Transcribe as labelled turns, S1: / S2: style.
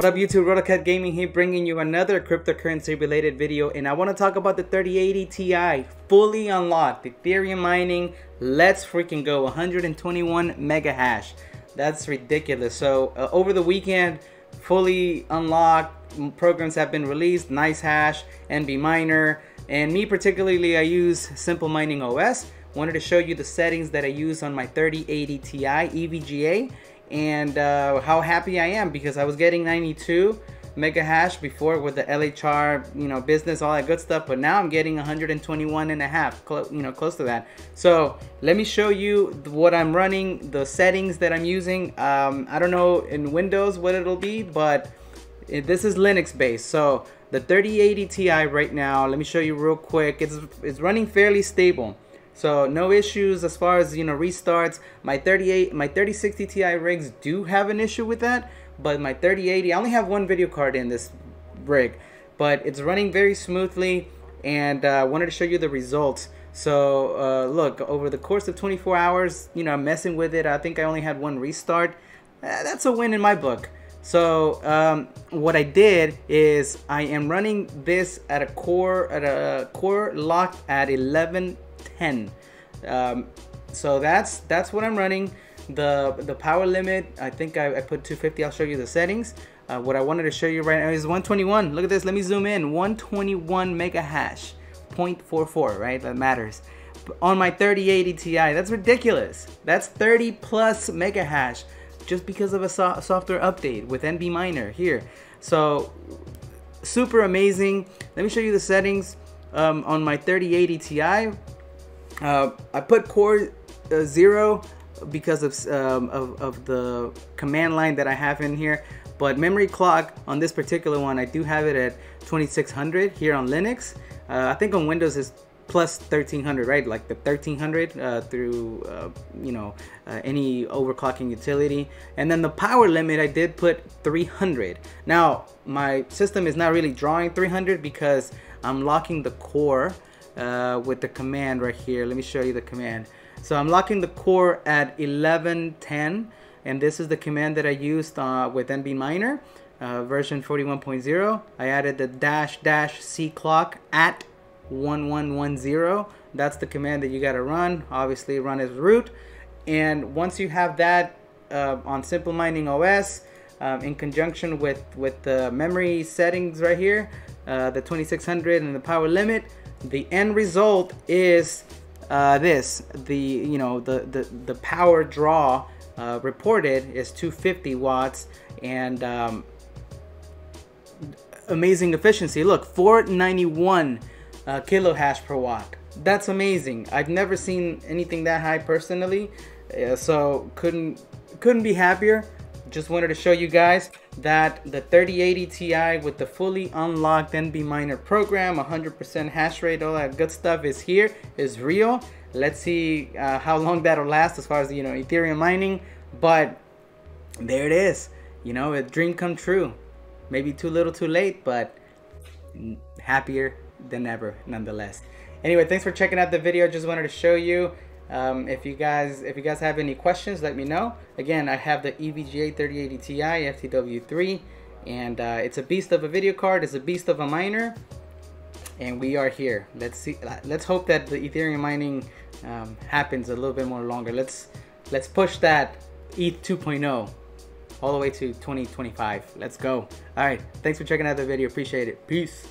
S1: What up YouTube, Rotocut Gaming here bringing you another cryptocurrency related video and I want to talk about the 3080 Ti fully unlocked Ethereum mining. Let's freaking go 121 mega hash. That's ridiculous. So uh, over the weekend fully unlocked programs have been released NiceHash NB miner and me particularly I use simple mining OS wanted to show you the settings that I use on my 3080 Ti EVGA and uh, how happy I am because I was getting 92 mega hash before with the LHR, you know, business, all that good stuff. But now I'm getting 121 and a half, you know, close to that. So let me show you what I'm running, the settings that I'm using. Um, I don't know in Windows what it'll be, but it, this is Linux based. So the 3080 Ti right now, let me show you real quick. It's, it's running fairly stable. So no issues as far as you know restarts. My 38, my 3060 Ti rigs do have an issue with that, but my 3080, I only have one video card in this rig, but it's running very smoothly, and I uh, wanted to show you the results. So uh, look, over the course of 24 hours, you know, messing with it. I think I only had one restart. Uh, that's a win in my book. So um, what I did is I am running this at a core at a core locked at 11 10. Um, so that's that's what I'm running. The the power limit, I think I, I put 250. I'll show you the settings. Uh, what I wanted to show you right now is 121. Look at this. Let me zoom in. 121 mega hash, 0.44. Right, that matters. On my 3080 Ti, that's ridiculous. That's 30 plus mega hash, just because of a so software update with NB Miner here. So super amazing. Let me show you the settings um, on my 3080 Ti. Uh, I put core uh, zero because of, um, of, of the command line that I have in here. But memory clock on this particular one, I do have it at 2600 here on Linux. Uh, I think on Windows is plus 1300 right like the 1300 uh, through uh, you know uh, any overclocking utility and then the power limit I did put 300 now my system is not really drawing 300 because I'm locking the core uh, with the command right here. Let me show you the command. So I'm locking the core at 1110 and this is the command that I used uh, with NB Miner uh, version 41.0. I added the dash dash C clock at 1110. That's the command that you got to run. Obviously run as root. And once you have that uh, on Simple Mining OS, um, in conjunction with, with the memory settings right here, uh, the 2600 and the power limit, the end result is uh, this. The you know the the, the power draw uh, reported is 250 watts and um, amazing efficiency. Look 491 uh, kilo hash per watt. That's amazing. I've never seen anything that high personally uh, so couldn't couldn't be happier just wanted to show you guys that the 3080 Ti with the fully unlocked NB Miner program, 100% hash rate, all that good stuff is here, is real. Let's see uh, how long that'll last as far as, you know, Ethereum mining. But there it is. You know, a dream come true. Maybe too little too late, but happier than ever nonetheless. Anyway, thanks for checking out the video. Just wanted to show you um, if you guys if you guys have any questions, let me know. Again, I have the EVGA 3080 Ti FTW3, and uh, it's a beast of a video card. It's a beast of a miner, and we are here. Let's see. Let's hope that the Ethereum mining um, happens a little bit more longer. Let's let's push that ETH 2.0 all the way to 2025. Let's go. All right. Thanks for checking out the video. Appreciate it. Peace.